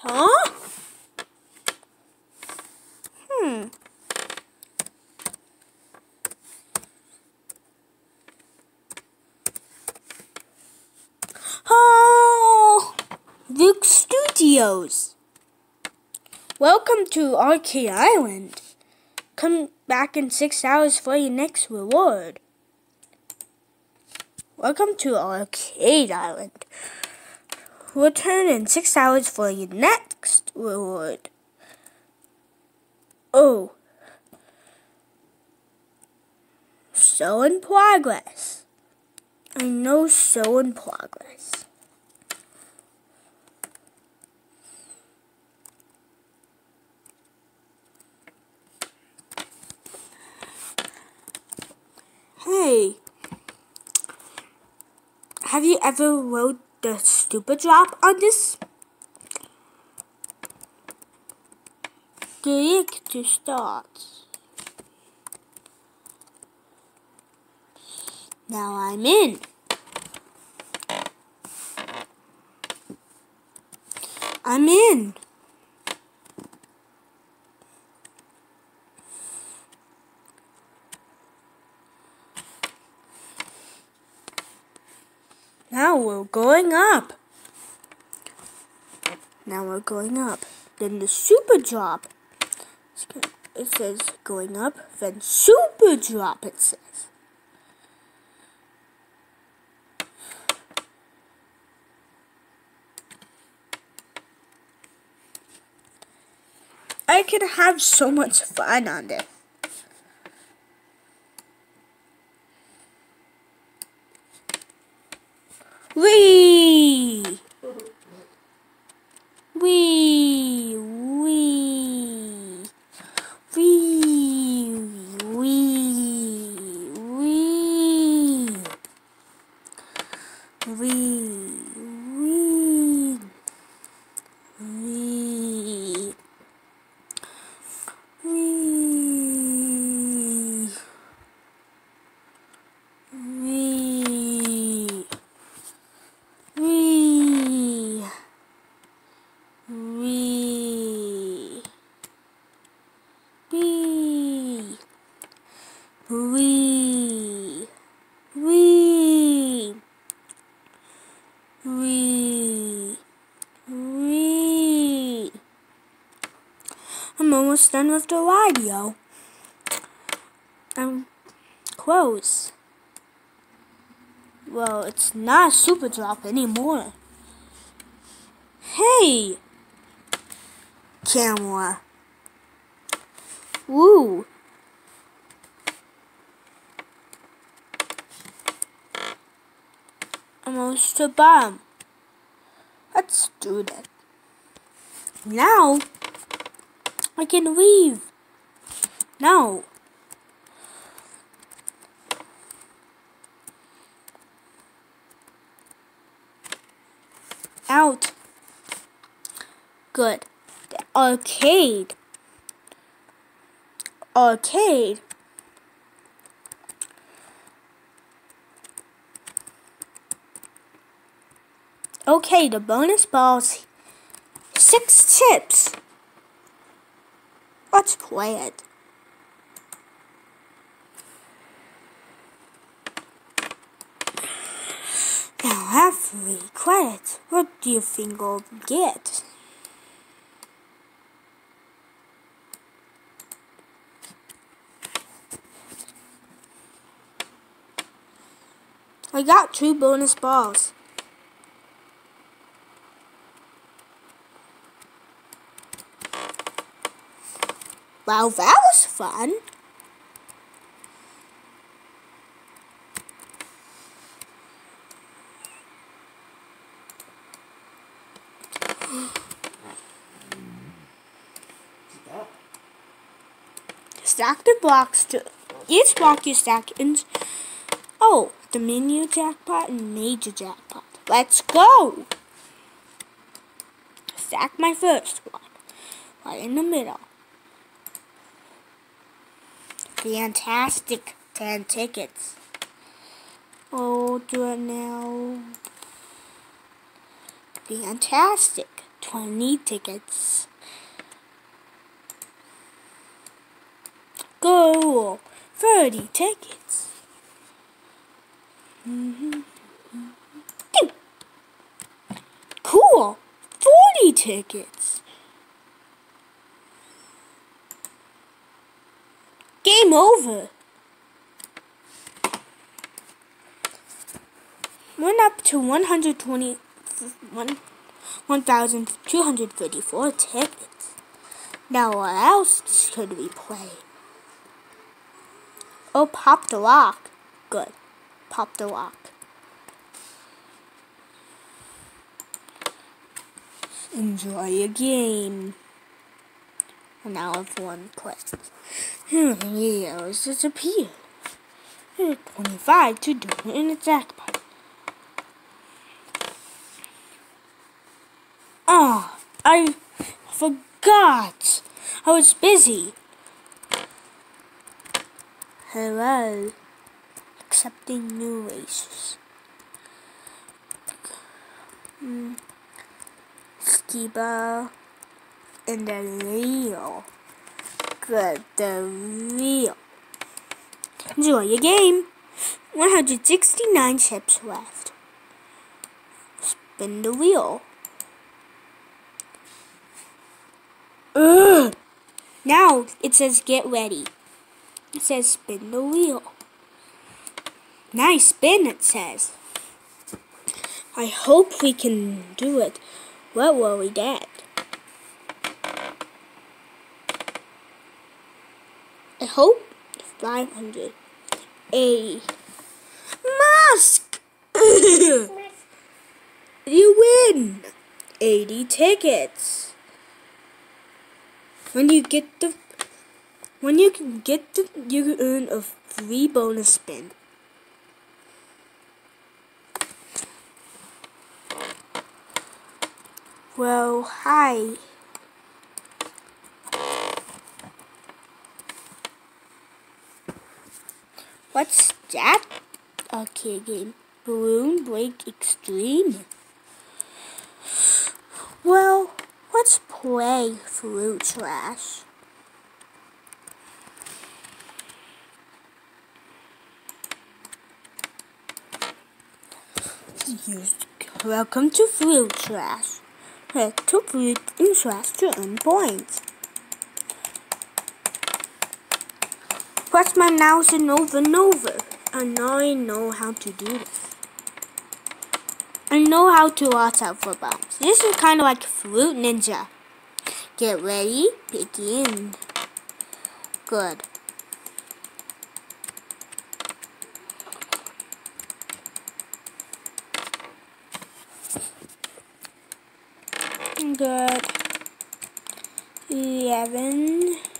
Huh? Hmm. Oh, Luke Studios. Welcome to Arcade Island. Come back in six hours for your next reward. Welcome to Arcade Island. Return in six hours for your next reward. Oh. So in progress. I know so in progress. Hey, have you ever wrote the stupid drop on this? Click to start. Now I'm in. I'm in. Now we're going up. Now we're going up. Then the super drop. It says going up, then super drop it says. I could have so much fun on this. We. Done with the radio. I'm close. Well, it's not a super drop anymore. Hey! Camera. Woo! Almost a bomb. Let's do that. Now, I can leave. Now. out. Good. The arcade. Arcade. Okay, the bonus balls. Six chips. Play it. Now have three credits. What do you think I'll get? I got two bonus balls. Wow, that was fun. Stack the blocks to each block you stack in. Oh, the menu jackpot and major jackpot. Let's go! Stack my first one right in the middle. Fantastic 10 tickets. Oh, do it now. Fantastic. 20 tickets. Go! 30 tickets. Mhm. Cool! 40 tickets. Game over. Went up to 120, 1,234 tickets. Now what else could we play? Oh, pop the lock. Good. Pop the lock. Enjoy your game. Now I've one click. Heroes disappear. 25 to do in the jackpot. Oh, I forgot. I was busy. Hello. Accepting new races. Mm. Skiba and the real. Good, the real. Enjoy your game. 169 chips left. Spin the wheel. Ugh. Now it says get ready. It says spin the wheel. Nice spin, it says. I hope we can do it. What will we get? I hope 500. A mask! you win! 80 tickets. When you get the when you can get the you earn a free bonus spin. Well, hi. What's that? Okay, game. Balloon Break Extreme. Well, let's play Fruit Trash. Welcome to Fruit Trash. Head to Fruit and Trash to earn points. Press my mouse and over and over. And now I know how to do this. I know how to watch out for bombs. This is kind of like Fruit Ninja. Get ready, begin. Good. Good. Eleven.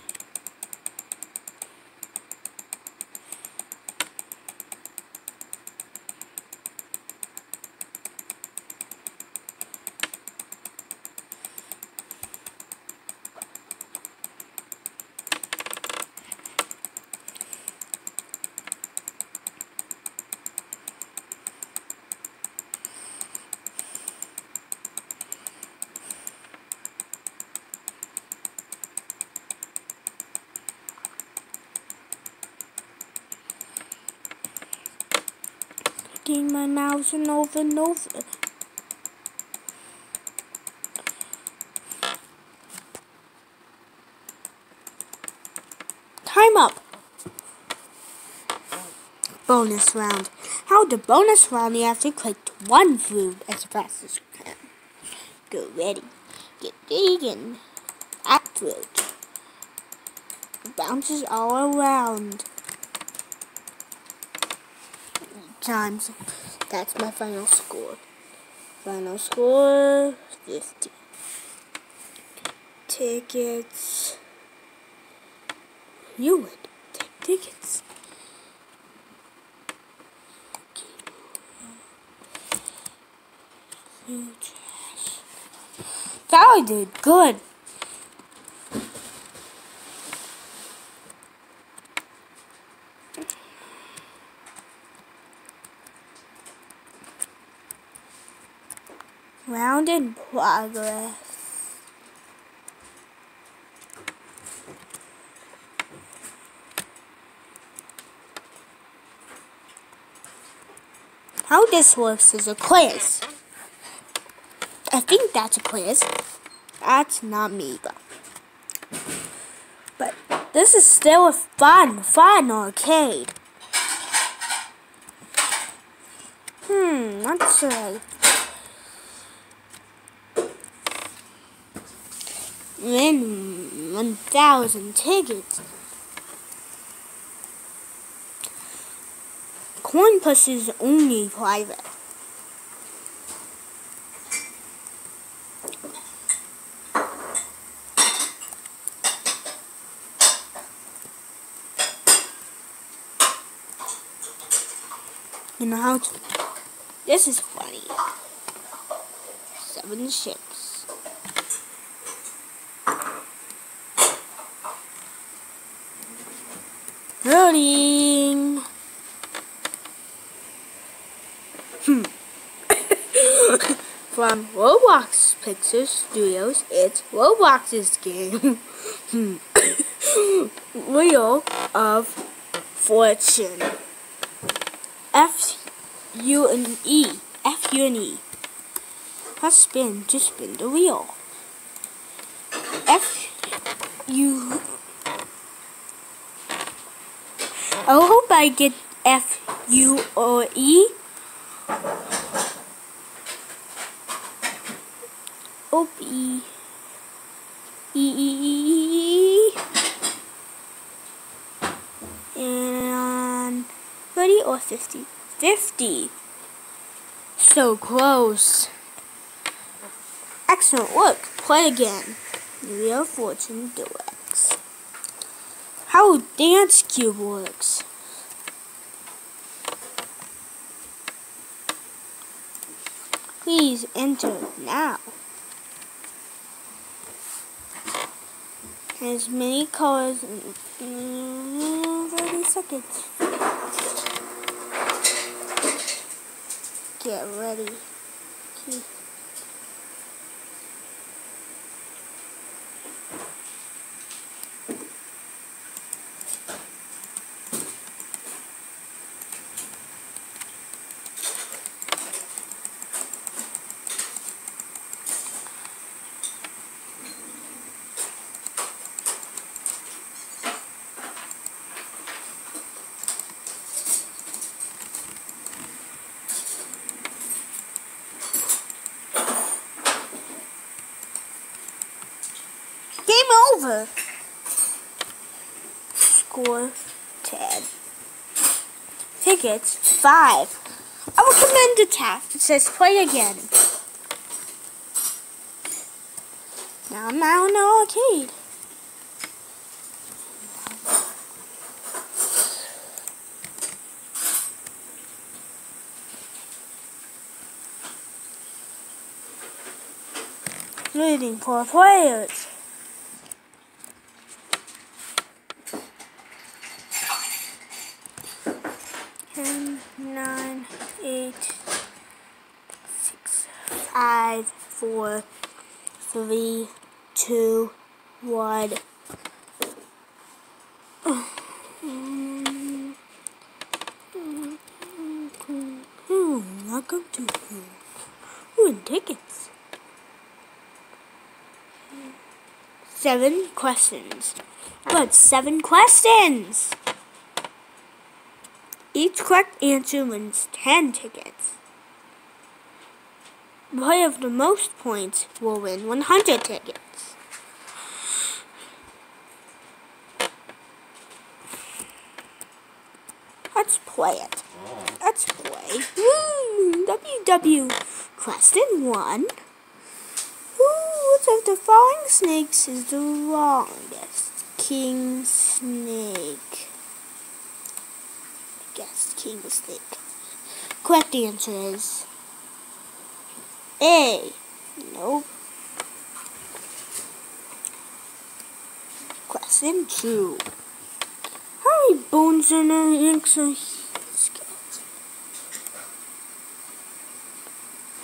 My mouse and over and over. Time up. Bonus round. How the bonus round you have to click one food as fast as you can. Get ready. Get vegan. Act food. Bounces all around times. That's my final score. Final score 50. Tickets. You would take tickets. That I did good. progress. How this works is a quiz. I think that's a quiz. That's not me, but. But this is still a fun, fun arcade. Hmm, let's see. Win 1,000 tickets. Coin Push is only private. You know how to. This is funny. Seven ships. Loading. Hmm. From Roblox Pixel Studios, it's Roblox's game. Wheel of Fortune. F U and E. F U and E. Press spin to spin the wheel. F U. I hope I get F U or E. Hope E. E E E E. And 30 or 50? 50. So close. Excellent work. Play again. Wheel Fortune Deluxe. How Dance Cube works. Please enter now. As many colors in 30 seconds. Get ready. Okay. Game over. Score 10. Tickets 5. I recommend the tab. It says play again. Now I'm out in the arcade. Waiting for players. Ten, nine, eight, six, five, four, three, two, one. Welcome to win tickets. Seven questions. Good, seven questions. Each correct answer wins 10 tickets. Player of the most points will win 100 tickets. Let's play it. Let's play. Woo! WW question 1. Which of the following snakes is the longest? King Snake I guess king snake. Correct answer is A. Nope. Question two. How many bones in an skeleton?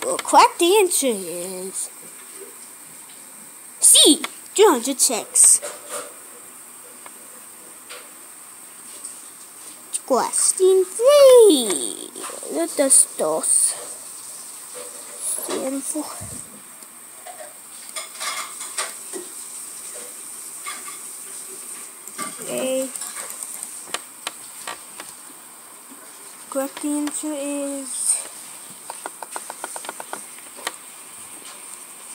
Well, the correct answer is C. 206. Question three. what does DOS for? A. Correct answer is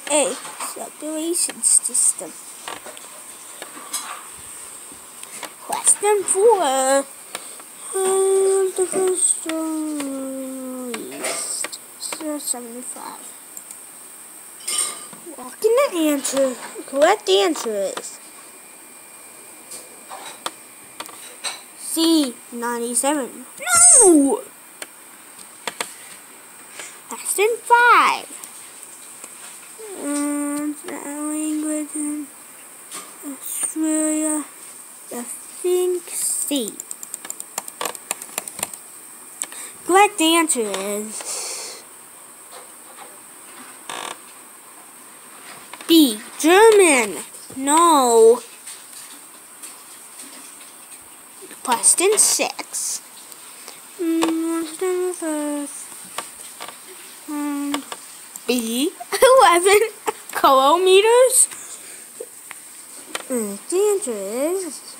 A. Separation system. Question four. Uh, the first least. 75. Walking the answer. Correct answer is C. 97. No! Less than 5. And language in Australia. I think C. Correct answer is B. German. No. Question six. Mm, B. 11 kilometers. Mm, the answer is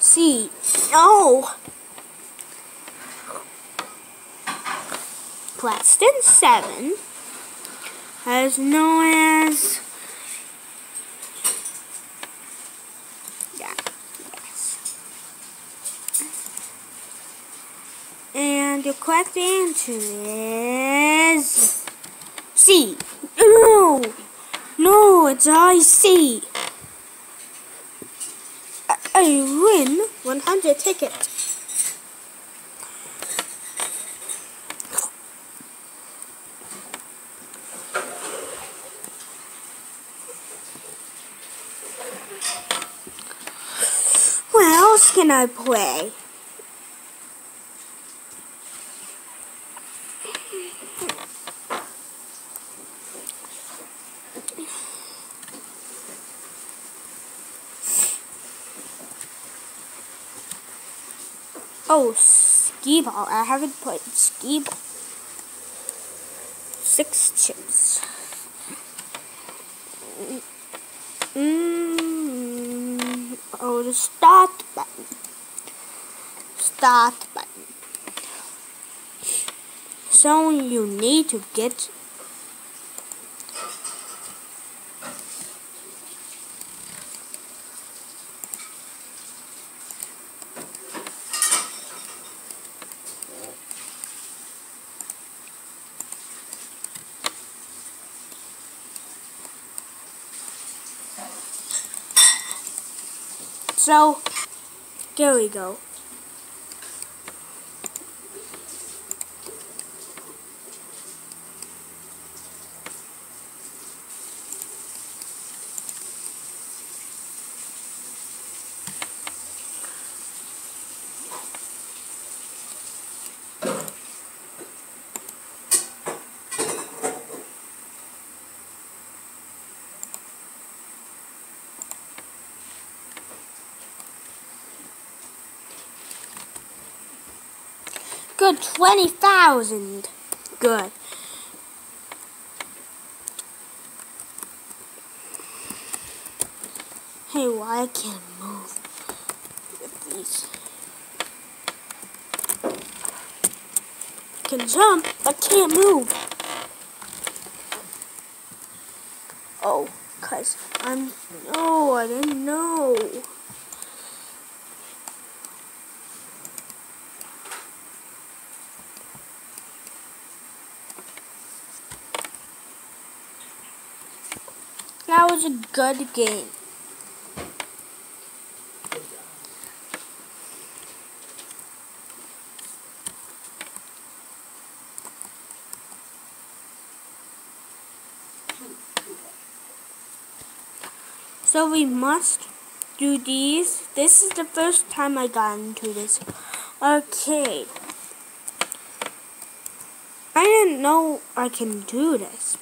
C. No. Question 7 as known as yeah, yes. And your correct answer is C. No, no, it's I C. I win 100 tickets. What else can I play? Oh, skee ball. I haven't played skee ball. Six chips. Mm, oh, the start button. Start button. So you need to get So, there we go. Good, 20,000. Good. Hey, why I can't move with these? I can jump, but can't move. Oh, cause I'm, no, I didn't know. That was a good game. So we must do these. This is the first time I got into this arcade. I didn't know I can do this,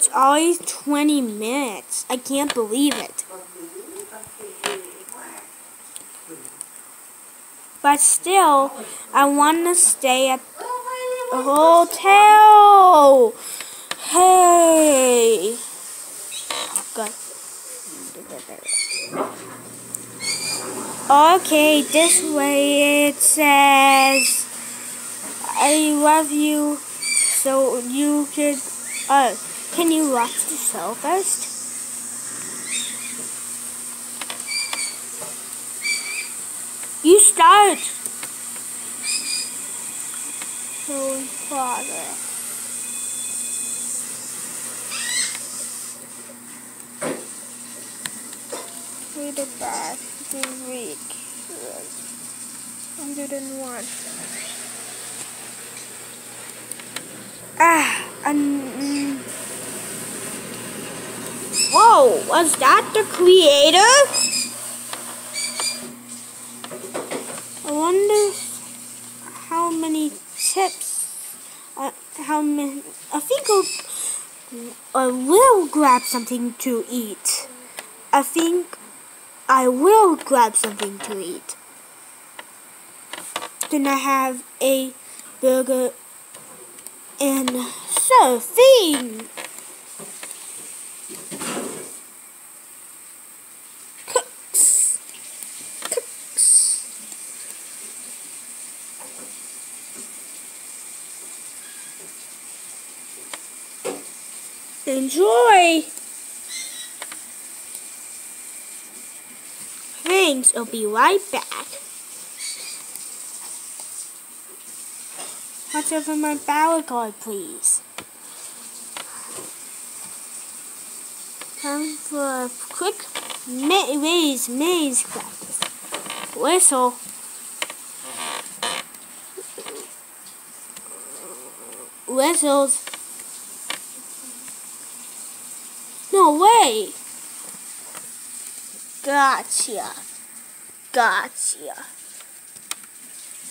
it's always 20 minutes. I can't believe it. But still, I want to stay at a hotel. Hey. Okay, this way it says, I love you, so you could, uh, can you watch the show first? You start. Holy Father. Read it back. The week. 101. Ah, um, Whoa, was that the creator? I wonder how many chips, uh, how many, I think I will grab something to eat. I think I will grab something to eat. Then I have a burger and surfing. Enjoy! Thanks, I'll be right back. Watch over my power card, please. Time for a quick maze, maze practice. Whistle. Whistles. No way! Gotcha. Gotcha.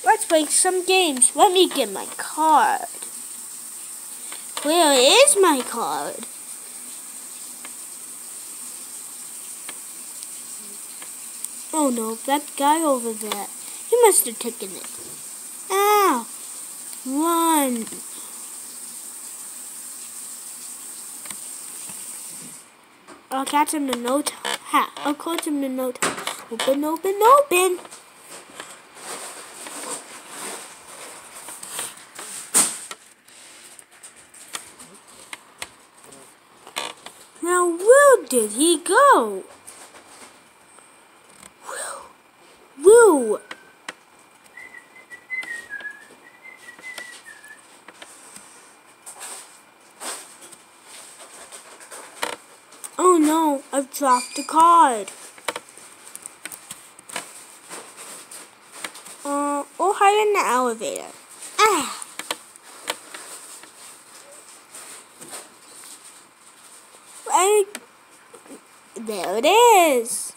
Let's play some games. Let me get my card. Where is my card? Oh no, that guy over there. He must have taken it. I'll catch him in no time. Ha! I'll catch him in no time. Open, open, open! Now where did he go? Woo! Oh no, I've dropped the card. Uh, we'll hide in the elevator. Ah! I, there it is.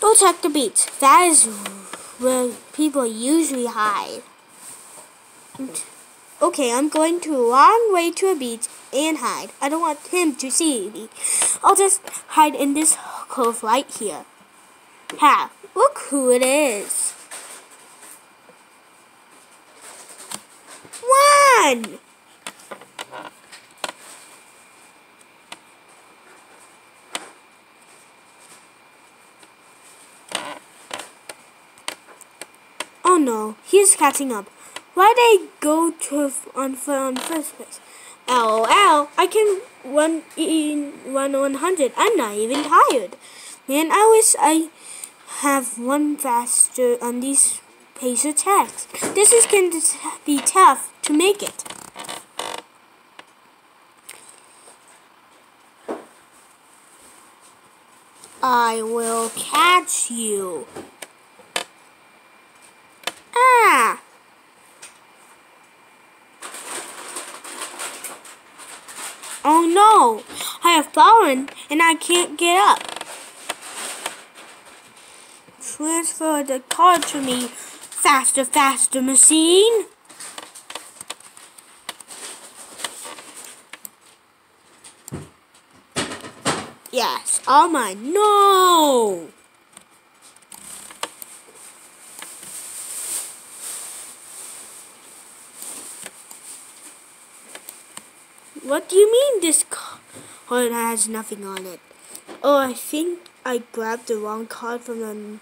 Go check the beach. That is where people usually hide. Okay, I'm going to run way to a beach and hide. I don't want him to see me. I'll just hide in this cove right here. Ha! Look who it is. One! Oh no, he's catching up. Why did I go to on on first place? Oh, LOL, I can run in run 100. I'm not even tired. Man, I wish I have one faster on these pacer attacks. This is going to be tough to make it. I will catch you. Ah! Oh no! I have fallen and I can't get up. Transfer the card to me. Faster, faster, machine. Yes. Oh, All mine. No! What do you mean this card oh, has nothing on it? Oh, I think I grabbed the wrong card from the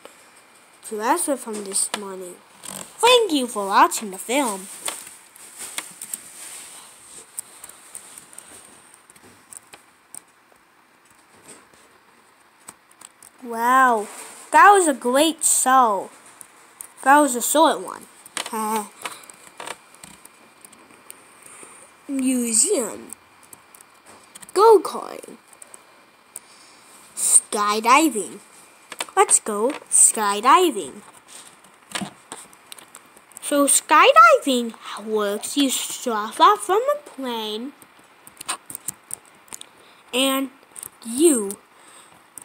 dresser from this morning. Thank you for watching the film. Wow, that was a great show. That was a short one. Museum. Go-karting. Skydiving. Let's go skydiving. So skydiving works, you drop off from a plane and you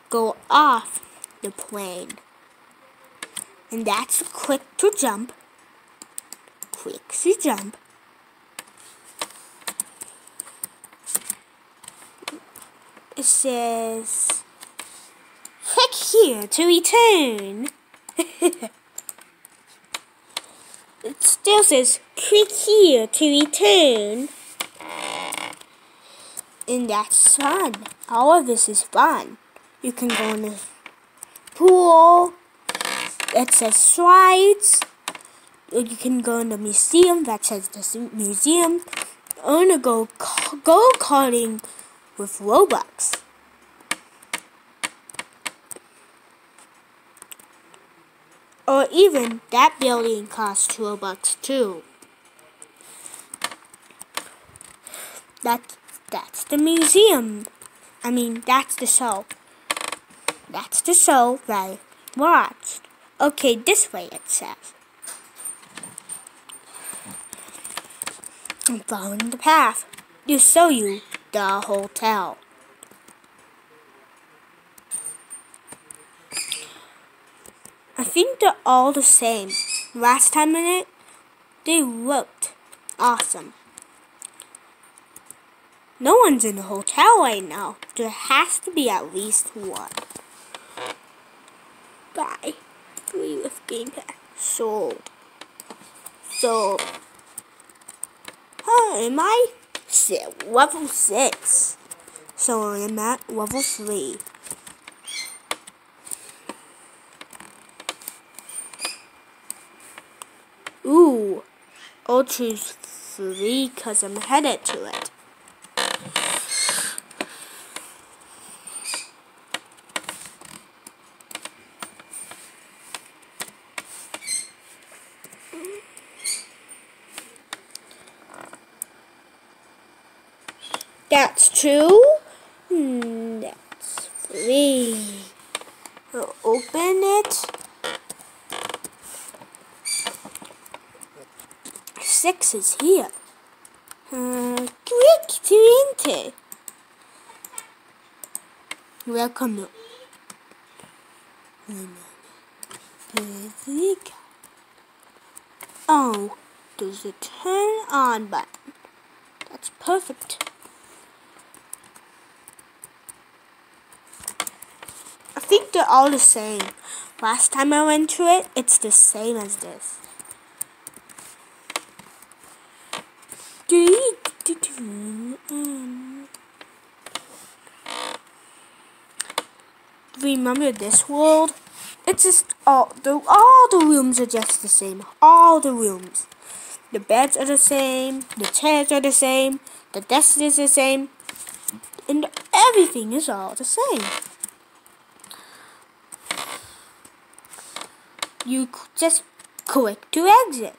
go off the plane. And that's quick to jump. Quick to jump. It says, click here to return. it still says, click here to return. And that's fun. All of this is fun. You can go in the pool. It says slides. You can go in the museum. That says the museum. I'm gonna go go karting with Robux. Or even that building costs Robux too. That that's the museum. I mean, that's the show. That's the show that I watched. Okay, this way it says. I'm following the path to show you the hotel. I think they're all the same. Last time in it, they looked awesome. No one's in the hotel right now. There has to be at least one. Buy. Three with Game Pass. Sold. Sold. Huh, am I? Level 6. So I'm at level 3. Ooh. I'll choose 3 because I'm headed to it. That's two. Hmm, that's three. We'll open it. Six is here. Uh, click to enter. Welcome. Oh, there's a turn on button. That's perfect. I think they're all the same. Last time I went to it, it's the same as this. Remember this world? It's just all the all the rooms are just the same. All the rooms. The beds are the same, the chairs are the same, the desk is the same, and everything is all the same. you just click to exit.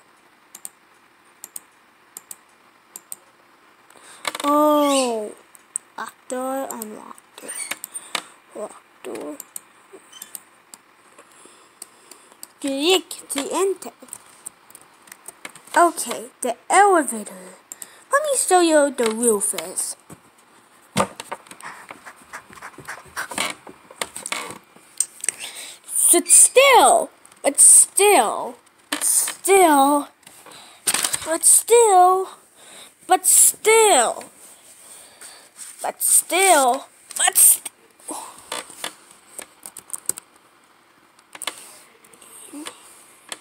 Oh, lock door, unlock door, lock door. Click to enter. Okay, the elevator. Let me show you the roof is. Sit still. But still, but still, but still, but still, but still, but still.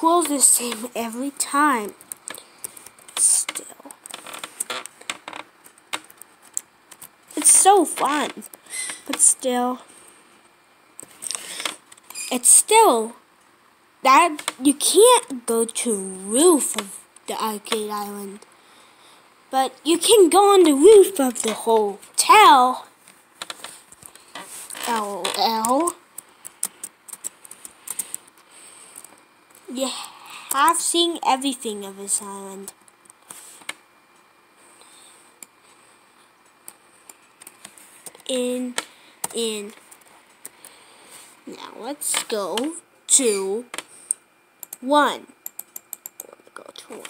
Pool's the same every time. Still. It's so fun. But still. It's still that you can't go to roof of the arcade island. But you can go on the roof of the hotel. LOL. You have seen everything of this island. In, in. Now let's go to one. Go to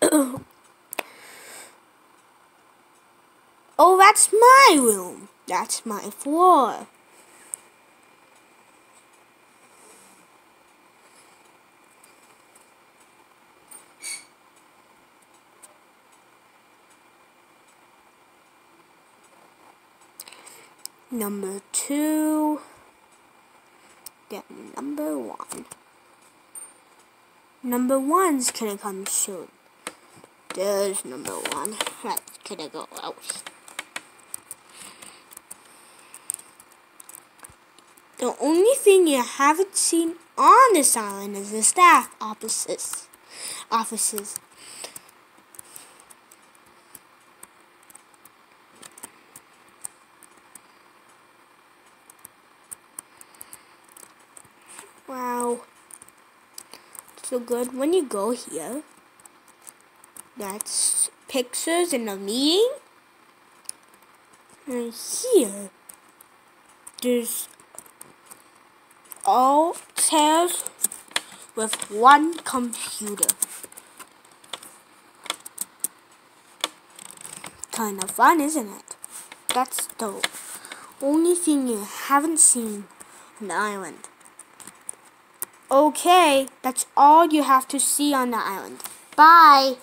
one. oh, that's my room. That's my floor. Number two. Then number one. Number one's gonna come soon. There's number one. That's gonna go out. The only thing you haven't seen on this island is the staff offices. Offices. Wow. So good. When you go here, that's pictures in a meeting. And here, there's all chairs with one computer. Kind of fun, isn't it? That's the only thing you haven't seen on the island. Okay, that's all you have to see on the island. Bye!